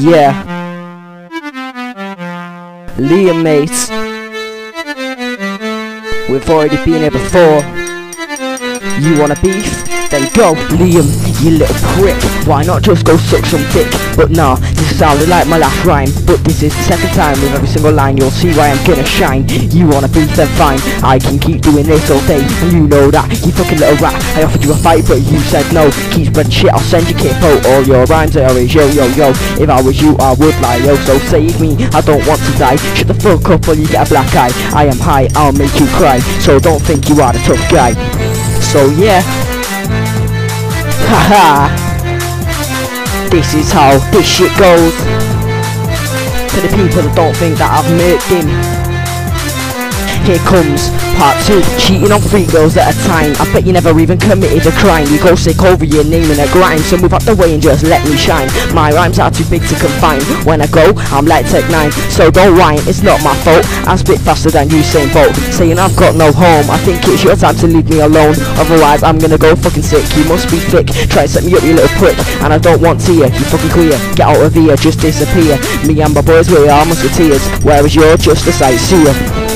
yeah. Liam, mate. We've already been here before. You wanna beef? Then go, Liam, you little prick. Why not just go suck some dick? But nah, this sounded like my last rhyme. But this is the second time with every single line. You'll see why I'm gonna shine. You wanna beef? Then fine. I can keep doing this all day, and you know that. You fucking little rat. I offered you a fight, but you said no. Keep spreading shit. I'll send you capo. Oh, all your rhymes are always yo yo yo. If I was you, I would lie yo. So save me. I don't want to die. Shut the fuck up, or you get a black eye. I am high. I'll make you cry. So don't think you are the tough guy. So yeah. Haha. this is how this shit goes. To the people that don't think that I've murked him. Here comes part two, cheating on three girls at a time. I bet you never even committed a crime. You go sick over your name in a grind, so move out the way and just let me shine. My rhymes are too big to confine. When I go, I'm like Tech 9, so don't whine, it's not my fault. I spit faster than you, Usain Bolt, saying I've got no home. I think it's your time to leave me alone. Otherwise, I'm gonna go fucking sick. You must be thick, try to set me up, you little prick. And I don't want to hear you fucking clear Get out of here, just disappear. Me and my boys, we are musketeers, whereas you're just a sightseer.